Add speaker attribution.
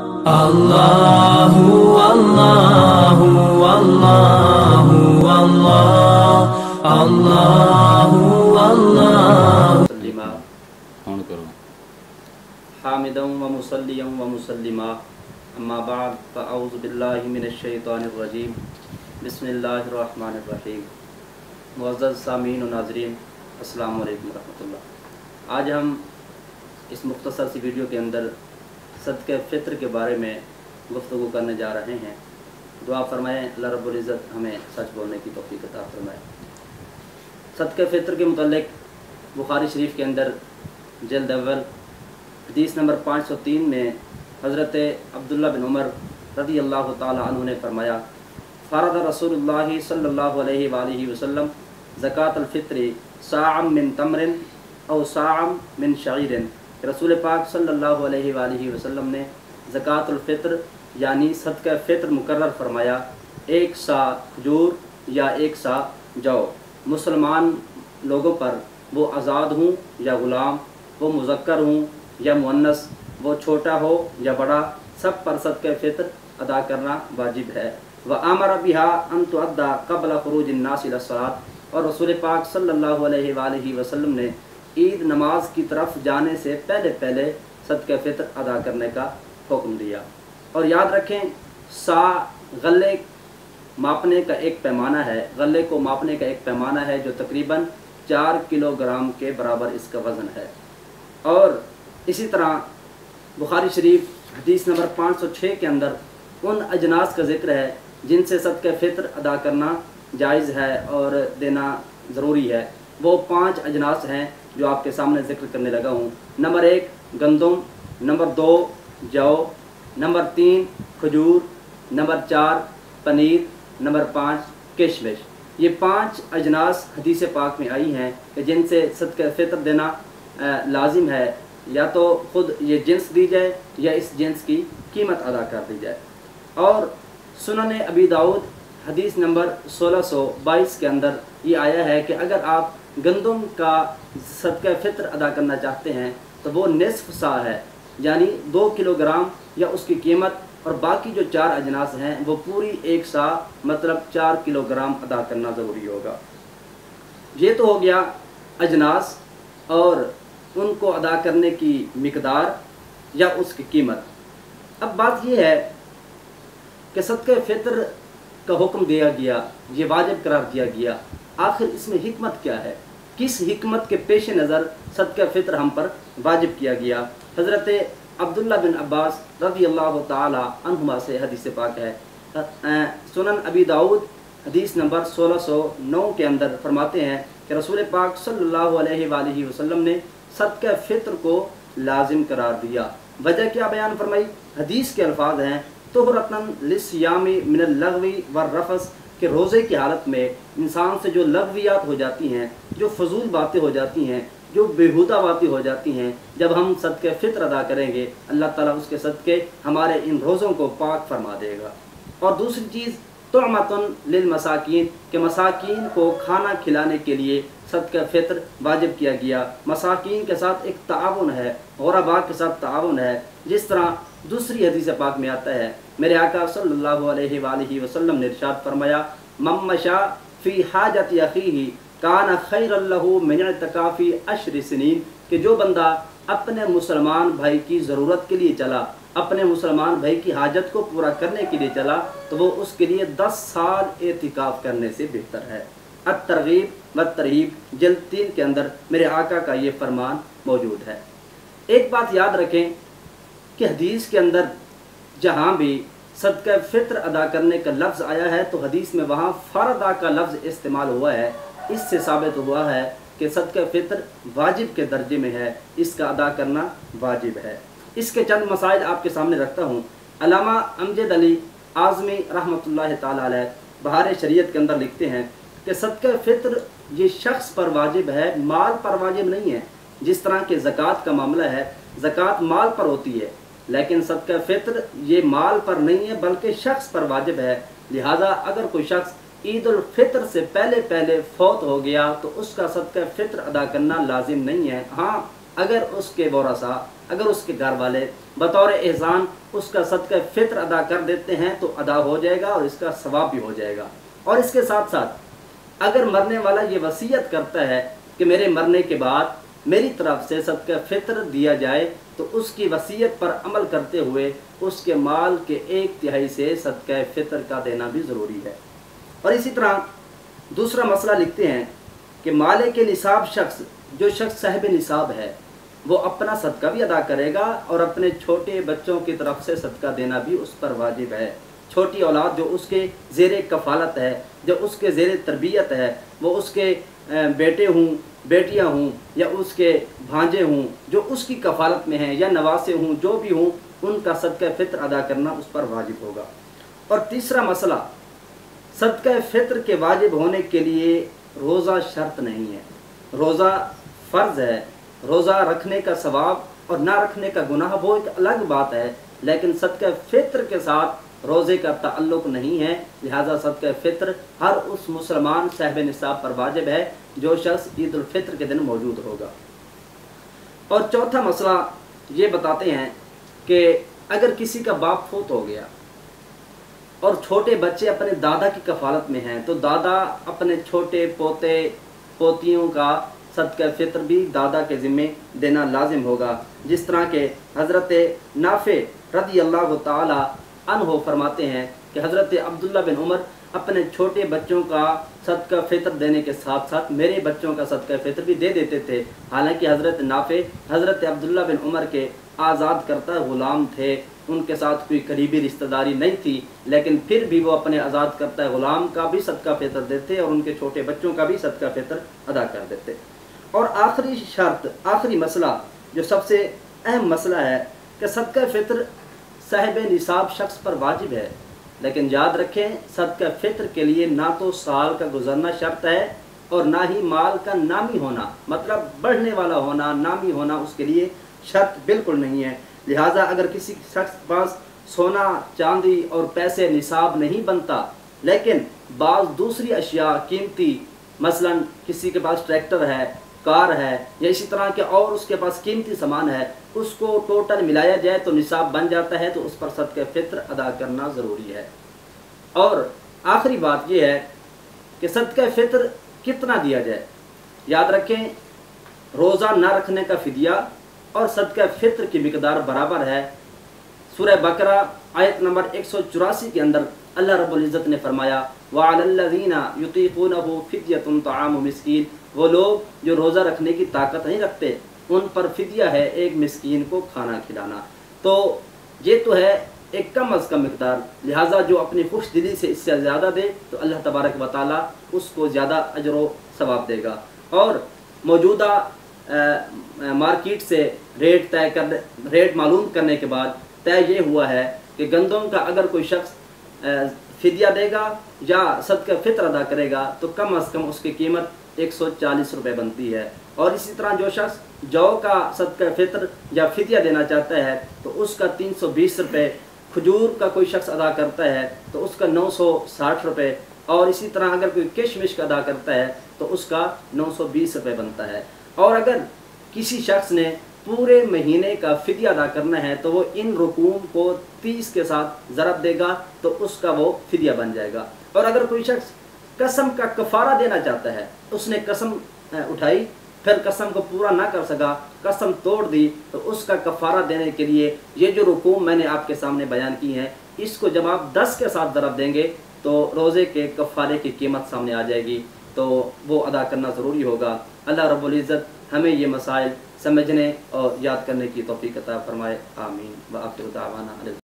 Speaker 1: اللہ اللہ اللہ اللہ
Speaker 2: اللہ
Speaker 3: حامدا و
Speaker 2: مسلیا و مسلما اما بعد فاعوذ باللہ من الشیطان الرجیم بسم اللہ الرحمن الرحیم معزز سامعین و ناظرین السلام علیکم ورحمۃ اللہ آج ہم اس مختصر سی ویڈیو کے اندر صدقہ فطر کے بارے میں گفتگو کرنے جا رہے ہیں۔ دعا فرمائیں، اللہ رب العزت ہمیں سچ بولنے کی توفیق عطا فرمائے۔ صدقہ فطر کے متعلق بخاری شریف کے اندر جلد اول، حدیث نمبر پانچ سو تین میں حضرت عبداللہ بن عمر رضی اللہ تعالی عنہ نے فرمایا فرد رسول اللہ صلی اللہ علیہ وآلہ وسلم زکوٰۃ الفطر ساعم من تمر او ساعم من شعیر۔ رسول پاک صلی اللہ علیہ وآلہ وسلم نے زکوٰۃ الفطر یعنی صدقہ فطر مقرر فرمایا، ایک سا کھجور یا ایک سا جو مسلمان لوگوں پر وہ آزاد ہوں یا غلام، وہ مذکر ہوں یا مونس وہ چھوٹا ہو یا بڑا، سب پر صدقہ فطر ادا کرنا واجب ہے۔ وہ عامر بہا انت ادا قبل خروج الناس الصلاۃ اور رسول پاک صلی اللہ علیہ وآلہ وسلم نے عید نماز کی طرف جانے سے پہلے پہلے صدقہ فطر ادا کرنے کا حکم دیا۔ اور یاد رکھیں، سا غلے ماپنے کا ایک پیمانہ ہے۔ غلے کو ماپنے کا ایک پیمانہ ہے جو تقریباً چار کلو گرام کے برابر اس کا وزن ہے۔ اور اسی طرح بخاری شریف حدیث نمبر پانچ سو چھ کے اندر ان اجناس کا ذکر ہے جن سے صدقہ فطر ادا کرنا جائز ہے اور دینا ضروری ہے۔ وہ پانچ اجناس ہیں۔ جو آپ کے سامنے ذکر کرنے لگا ہوں۔ نمبر ایک، گندم۔ نمبر دو جو نمبر تین، کھجور۔ نمبر چار، پنیر۔ نمبر پانچ، کشمش۔ یہ پانچ اجناس حدیث پاک میں آئی ہیں کہ جن سے صدقہ فطر دینا لازم ہے۔ یا تو خود یہ جنس دی جائے یا اس جنس کی قیمت ادا کر دی جائے۔ اور سنن ابی داود حدیث نمبر سولہ سو بائیس کے اندر یہ آیا ہے کہ اگر آپ گندم کا صدقہ فطر ادا کرنا چاہتے ہیں، تو وہ نصف سا ہے یعنی دو کلو گرام یا اس کی قیمت، اور باقی جو چار اجناس ہیں، وہ پوری ایک سا مطلب چار کلو گرام ادا کرنا ضروری ہوگا۔ یہ تو ہو گیا اجناس، اور ان کو ادا کرنے کی مقدار یا اس کی قیمت۔ اب بات یہ ہے کہ صدقہ فطر کا حکم دیا گیا، یہ واجب قرار دیا گیا۔ آخر اس میں حکمت کیا ہے؟ کس حکمت کے پیش نظر صدقہ فطر ہم پر واجب کیا گیا؟ حضرت عبداللہ بن عباس رضی اللہ تعالی عنہما سے حدیث پاک ہے۔ سنن ابی داود حدیث نمبر سولہ سو نو کے اندر فرماتے ہیں کہ رسول پاک صلی اللہ علیہ وآلہ وسلم نے صدقہ فطر کو لازم قرار دیا۔ وجہ کیا بیان فرمائی؟ حدیث کے الفاظ ہیں۔ تو رتن لسیامی من اللغوی والرفس کہ روزے کی حالت میں انسان سے جو لغویات ہو جاتی ہیں، جو فضول باتیں ہو جاتی ہیں، جو بےحودہ باتیں ہو جاتی ہیں، جب ہم صدقہ فطر ادا کریں گے، اللہ تعالیٰ اس کے صدقے ہمارے ان روزوں کو پاک فرما دے گا۔ اور دوسری چیز تعمتن للمساکین، کہ مساکین کو کھانا کھلانے کے لیے صدقہ فطر واجب کیا گیا۔ مساکین کے ساتھ ایک تعاون ہے غربا کے ساتھ تعاون ہے، جس طرح دوسری حدیث پاک میں آتا ہے، میرے آقا صلی اللہ علیہ وآلہ وسلم نے ارشاد فرمایا ممشا فی حاجت یقیہ کان خیر اللہ من اعتکافی عشر سنین کہ جو بندہ اپنے مسلمان بھائی کی ضرورت کے لیے چلا، اپنے مسلمان بھائی کی حاجت کو پورا کرنے کے لیے چلا، تو وہ اس کے لیے دس سال اعتکاف کرنے سے بہتر ہے۔ الترغیب و ترغیب جلد تین کے اندر میرے آقا کا یہ فرمان موجود ہے۔ ایک بات یاد رکھیں کہ حدیث کے اندر جہاں بھی صدقہ فطر ادا کرنے کا لفظ آیا ہے تو حدیث میں وہاں فردا کا لفظ استعمال ہوا ہے۔ اس سے ثابت ہوا ہے کہ صدقہ فطر واجب کے درجے میں ہے۔ اس کا ادا کرنا واجب ہے۔ اس کے چند مسائل آپ کے سامنے رکھتا ہوں۔ علامہ امجد علی اعظمی رحمۃ اللہ تعالی علیہ بہار شریعت کے اندر لکھتے ہیں کہ صدقہ فطر یہ شخص پر واجب ہے، مال پر واجب نہیں ہے۔ جس طرح کہ زکوٰۃ کا معاملہ ہے، زکوٰۃ مال پر ہوتی ہے۔ لیکن صدقہ فطر یہ مال پر نہیں ہے، بلکہ شخص پر واجب ہے۔ لہذا اگر کوئی شخص عید الفطر سے پہلے پہلے فوت ہو گیا تو اس کا صدقہ فطر ادا کرنا لازم نہیں ہے۔ ہاں اگر اس کے ورثہ اگر اس کے گھر والے بطور احسان اس کا صدقہ فطر ادا کر دیتے ہیں تو ادا ہو جائے گا اور اس کا ثواب بھی ہو جائے گا۔ اور اس کے ساتھ ساتھ، اگر مرنے والا یہ وصیت کرتا ہے کہ میرے مرنے کے بعد میری طرف سے صدقہ فطر دیا جائے، تو اس کی وصیت پر عمل کرتے ہوئے اس کے مال کے ایک تہائی سے صدقہ فطر کا دینا بھی ضروری ہے۔ اور اسی طرح دوسرا مسئلہ لکھتے ہیں کہ مالے کے نصاب شخص، جو شخص صاحب نصاب ہے، وہ اپنا صدقہ بھی ادا کرے گا اور اپنے چھوٹے بچوں کی طرف سے صدقہ دینا بھی اس پر واجب ہے۔ چھوٹی اولاد جو اس کے زیر کفالت ہے، جو اس کے زیر تربیت ہے، وہ اس کے بیٹے ہوں، بیٹیاں ہوں، یا اس کے بھانجے ہوں، جو اس کی کفالت میں ہیں، یا نواسے ہوں، جو بھی ہوں، ان کا صدقہ فطر ادا کرنا اس پر واجب ہوگا۔ اور تیسرا مسئلہ، صدقہ فطر کے واجب ہونے کے لیے روزہ شرط نہیں ہے۔ روزہ فرض ہے، روزہ رکھنے کا ثواب اور نہ رکھنے کا گناہ، وہ ایک الگ بات ہے، لیکن صدقہ فطر کے ساتھ روزے کا تعلق نہیں ہے، لہذا صدقہ فطر ہر اس مسلمان صاحب نصاب پر واجب ہے جو شخص عید الفطر کے دن موجود ہوگا۔ اور چوتھا مسئلہ یہ بتاتے ہیں کہ اگر کسی کا باپ فوت ہو گیا اور چھوٹے بچے اپنے دادا کی کفالت میں ہیں، تو دادا اپنے چھوٹے پوتے، پوتیوں کا صدقہ فطر بھی دادا کے ذمے دینا لازم ہوگا۔ جس طرح کے حضرت نافع رضی اللہ تعالی عنہ فرماتے ہیں کہ حضرت عبداللہ بن عمر اپنے چھوٹے بچوں کا صدقہ فطر دینے کے ساتھ ساتھ میرے بچوں کا صدقہ فطر بھی دے دیتے تھے۔ حالانکہ حضرت نافع، حضرت عبداللہ بن عمر کے آزاد کرتا غلام تھے۔ ان کے ساتھ کوئی قریبی رشتہ داری نہیں تھی، لیکن پھر بھی وہ اپنے آزاد کرتا غلام کا بھی صدقہ فطر دیتے اور ان کے چھوٹے بچوں کا بھی صدقہ فطر ادا کر دیتے۔ اور آخری شرط، آخری مسئلہ جو سب سے اہم مسئلہ ہے کہ صدقہ فطر صاحب نصاب شخص پر واجب ہے، لیکن یاد رکھیں صدقہ فطر کے لیے نہ تو سال کا گزرنا شرط ہے اور نہ ہی مال کا نامی ہونا مطلب بڑھنے والا ہونا، نامی ہونا اس کے لیے شرط بالکل نہیں ہے۔ لہٰذا اگر کسی شخص پاس سونا، چاندی اور پیسے نصاب نہیں بنتا، لیکن بعض دوسری اشیاء، قیمتی، مثلا کسی کے پاس ٹریکٹر ہے کار ہے یا اسی طرح کے اور اس کے پاس قیمتی سامان ہے، اس کو ٹوٹل ملایا جائے تو نصاب بن جاتا ہے، تو اس پر صدقہ فطر ادا کرنا ضروری ہے۔ اور آخری بات یہ ہے کہ صدقہ فطر کتنا دیا جائے؟ یاد رکھیں، روزہ نہ رکھنے کا فدیہ اور صدقہ فطر کی مقدار برابر ہے۔ سورہ بقرہ آیت نمبر 184 کے اندر اللہ رب العزت نے فرمایا، وَعَلَى الَّذِينَ يُطِيقُونَهُ فِدْيَةٌ طَعَامُ مِسْكِينَ۔ وہ لوگ جو روزہ رکھنے کی طاقت نہیں رکھتے، ان پر فدیہ ہے ایک مسکین کو کھانا کھلانا۔ تو یہ تو ہے ایک کم از کم مقدار۔ لہٰذا جو اپنی خوش دلی سے اس سے زیادہ دے، تو اللہ تبارک و تعالیٰ اس کو زیادہ اجر و ثواب دے گا۔ اور موجودہ مارکیٹ سے ریٹ طے کر ریٹ معلوم کرنے کے بعد طے یہ ہوا ہے کہ گندم کا اگر کوئی شخص فدیہ دے گا یا صدقہ فطر ادا کرے گا، تو کم از کم اس کی قیمت ایک سو چالیس روپے بنتی ہے۔ اور اسی طرح جو شخص جو کا صدقہ فطر یا فدیہ دینا چاہتا ہے، تو اس کا تین سو بیس روپے کھجور کا کوئی شخص ادا کرتا ہے، تو اس کا نو سو ساٹھ روپے۔ اور اسی طرح اگر کوئی کشمش کا ادا کرتا ہے، تو اس کا نو سو بیس روپے بنتا ہے۔ اور اگر کسی شخص نے پورے مہینے کا فدیہ ادا کرنا ہے تو وہ ان رقوم کو تیس کے ساتھ ضرب دے گا تو اس کا وہ فدیہ بن جائے گا۔ اور اگر کوئی شخص قسم کا کفارہ دینا چاہتا ہے، اس نے قسم اٹھائی، پھر قسم کو پورا نہ کر سکا، قسم توڑ دی، تو اس کا کفارہ دینے کے لیے یہ جو رقوم میں نے آپ کے سامنے بیان کی ہیں اس کو جب آپ دس کے ساتھ ضرب دیں گے تو روزے کے کفارے کی قیمت سامنے آ جائے گی۔ تو وہ ادا کرنا ضروری ہوگا۔ اللہ رب العزت ہمیں یہ مسائل سمجھنے اور یاد کرنے کی توفیق عطا فرمائے آمین۔ و آپ